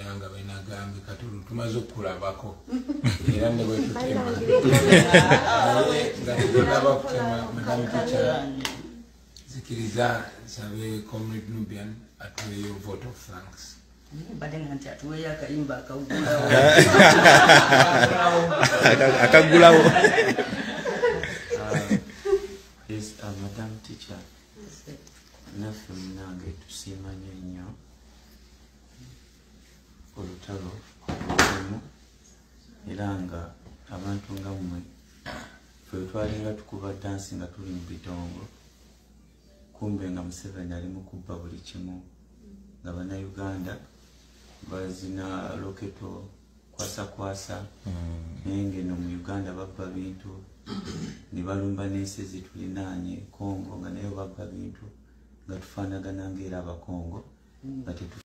era nga benagambye katulu tumaze okukulabako. Era ne bwe tutema. Naye nga tugenaba kutema madame teacher zikiriza nsabe comrade nubian atuweyo vote of thanks. Mbadde nga nti atuweeyo akayimba akawugulawo Aka- akagulawo yes uh, madam teacher naffe munange tusiima nnyo nnyo olutalo olumu era nga abantu nga mmwe fe twalinga tukuba dansi nga tuli mu bitongo kumbe nga museveni ali mu kubba buli kimu nga bannayuganda bazina loketo kwasakwasa naye ngeno mu uganda babba bintu ne balumba n'ensi ezitulinaanye kongo nga nayo babba bintu nga tufaanagana ngaera abakongo nga tetu